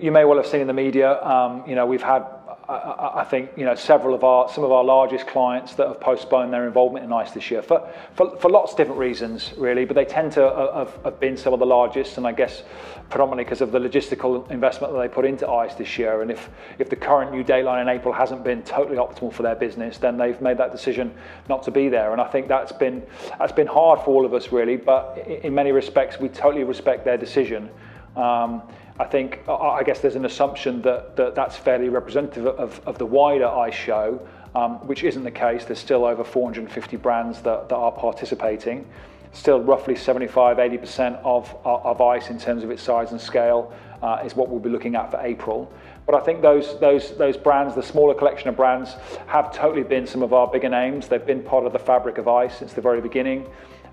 You may well have seen in the media, um, you know, we've had I, I, think you know several of our some of our largest clients that have postponed their involvement in ICE this year for, for, for lots of different reasons really, but they tend to have, have been some of the largest, and I guess predominantly because of the logistical investment that they put into ICE this year. And if if the current new dateline in April hasn't been totally optimal for their business, then they've made that decision not to be there. And I think that's been that's been hard for all of us really, but in many respects we totally respect their decision. Um, I think, I guess there's an assumption that, that that's fairly representative of, of the wider ICE show, um, which isn't the case. There's still over 450 brands that, that are participating. Still roughly 75, 80% of, of ICE in terms of its size and scale uh, is what we'll be looking at for April. But I think those, those, those brands, the smaller collection of brands, have totally been some of our bigger names. They've been part of the fabric of ICE since the very beginning.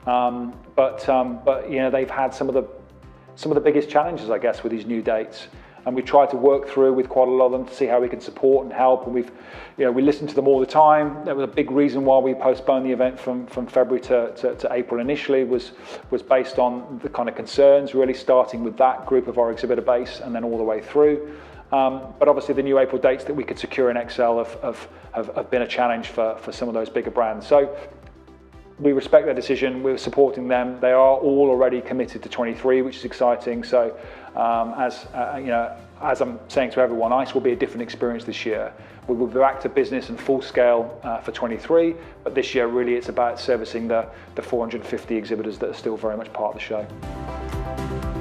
Um, but, um, but you know, they've had some of the some of the biggest challenges, I guess, with these new dates. And we try to work through with quite a lot of them to see how we can support and help. And we've, you know, we listen to them all the time. That was a big reason why we postponed the event from, from February to, to, to April initially was, was based on the kind of concerns, really starting with that group of our exhibitor base and then all the way through. Um, but obviously the new April dates that we could secure in ExCeL have, have, have, been a challenge for, for some of those bigger brands. So we respect their decision. We're supporting them. They are all already committed to 23, which is exciting. So, um, as uh, you know, as I'm saying to everyone, ICE will be a different experience this year. We will be back to business and full scale uh, for 23, but this year really it's about servicing the, the 450 exhibitors that are still very much part of the show.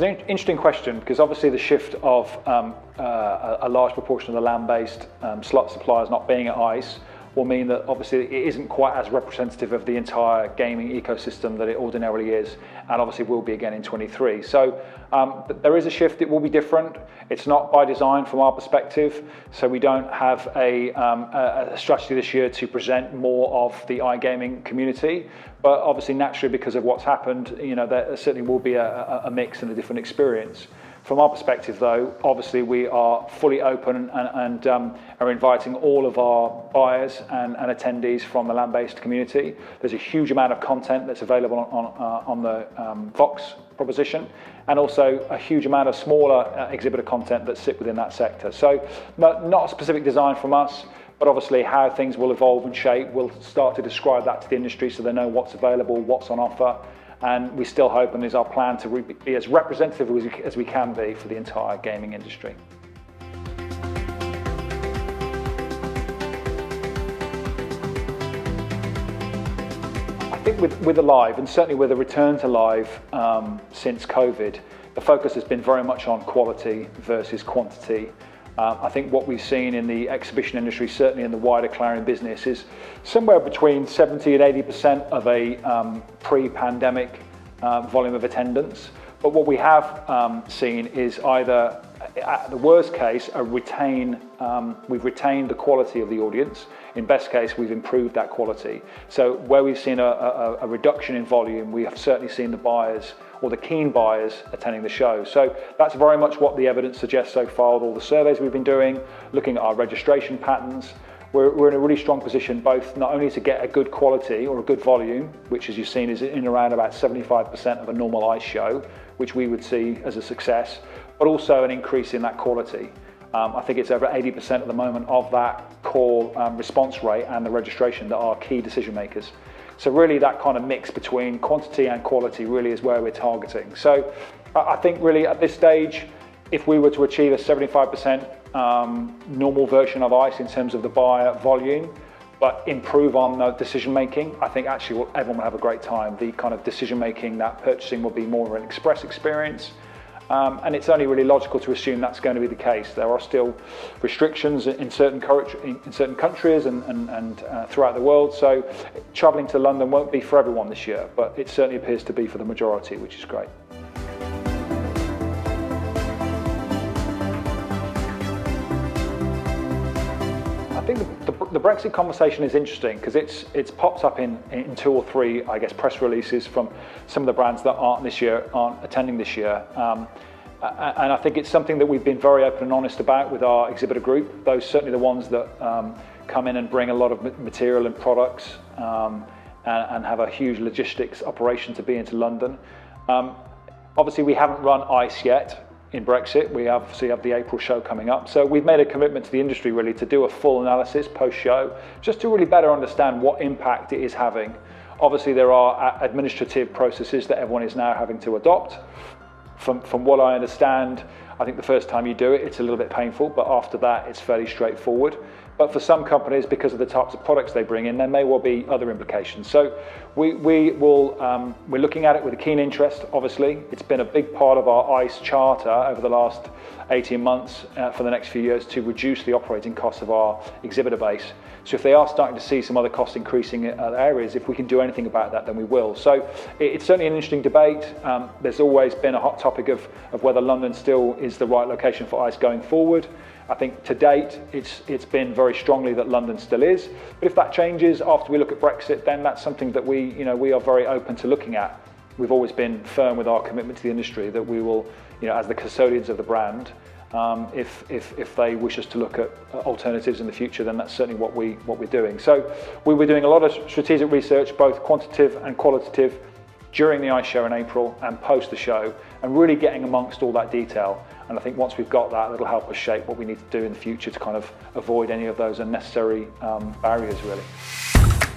It's an interesting question because obviously the shift of um, uh, a large proportion of the land-based um, slot suppliers not being at ICE will mean that obviously it isn't quite as representative of the entire gaming ecosystem that it ordinarily is, and obviously will be again in 23. So um, there is a shift, it will be different. It's not by design from our perspective, so we don't have a, um, a strategy this year to present more of the iGaming community, but obviously naturally because of what's happened, you know, there certainly will be a, a mix and a different experience. From our perspective, though, obviously we are fully open and, and um, are inviting all of our buyers and, and, attendees from the land-based community. There's a huge amount of content that's available on, uh, on the um, Vox proposition, and also a huge amount of smaller uh, exhibitor content that sit within that sector. So not, not a specific design from us, but obviously how things will evolve and shape, we'll start to describe that to the industry so they know what's available, what's on offer, and we still hope and is our plan to be as representative as we, as we can be for the entire gaming industry. I think with, with the live, and certainly with a return to live um, since COVID, the focus has been very much on quality versus quantity. Um, I think what we've seen in the exhibition industry, certainly in the wider Clarion business, is somewhere between 70 and 80% of a um, pre-pandemic uh, volume of attendance. But what we have um, seen is either, at the worst case, retain, um, we've retained the quality of the audience. In best case, we've improved that quality. So where we've seen a, a, a reduction in volume, we have certainly seen the buyers or the keen buyers attending the show. So that's very much what the evidence suggests so far with all the surveys we've been doing, looking at our registration patterns. We're, we're in a really strong position both not only to get a good quality or a good volume, which as you've seen is in around about 75% of a normal ice show, which we would see as a success, but also an increase in that quality. Um, I think it's over 80% at the moment of that call um, response rate and the registration that are key decision makers. So really that kind of mix between quantity and quality really is where we're targeting. So I think really at this stage, if we were to achieve a 75% um, normal version of ICE in terms of the buyer volume, but improve on the decision making, I think actually everyone will have a great time. The kind of decision making, that purchasing will be more of an express experience. Um, and it's only really logical to assume that's going to be the case. There are still restrictions in certain, in certain countries and, and, and uh, throughout the world, so travelling to London won't be for everyone this year, but it certainly appears to be for the majority, which is great. I think the, the, Brexit conversation is interesting because it's it's popped up in, in two or three, I guess, press releases from some of the brands that aren't this year, aren't attending this year. Um, and I think it's something that we've been very open and honest about with our exhibitor group. Those certainly the ones that um, come in and bring a lot of material and products um, and, and have a huge logistics operation to be into London. Um, obviously, we haven't run ICE yet in Brexit. We obviously have the April show coming up. So we've made a commitment to the industry really to do a full analysis post-show, just to really better understand what impact it is having. Obviously, there are uh, administrative processes that everyone is now having to adopt. From, from what I understand, I think the first time you do it, it's a little bit painful, but after that, it's fairly straightforward. But for some companies, because of the types of products they bring in, there may well be other implications. So we, we will, um, we're looking at it with a keen interest, obviously. It's been a big part of our ICE charter over the last 18 months uh, for the next few years to reduce the operating costs of our exhibitor base. So if they are starting to see some other costs increasing in other areas, if we can do anything about that, then we will. So it's certainly an interesting debate. Um, there's always been a hot topic of, of whether London still is the right location for ICE going forward. I think to date, it's, it's been very strongly that London still is. But if that changes after we look at Brexit, then that's something that we, you know, we are very open to looking at. We've always been firm with our commitment to the industry that we will, you know, as the custodians of the brand, um, if, if, if they wish us to look at alternatives in the future, then that's certainly what, we, what we're doing. So we were doing a lot of strategic research, both quantitative and qualitative, during the ICE show in April and post the show, and really getting amongst all that detail. And I think once we've got that, it'll help us shape what we need to do in the future to kind of avoid any of those unnecessary um, barriers, really.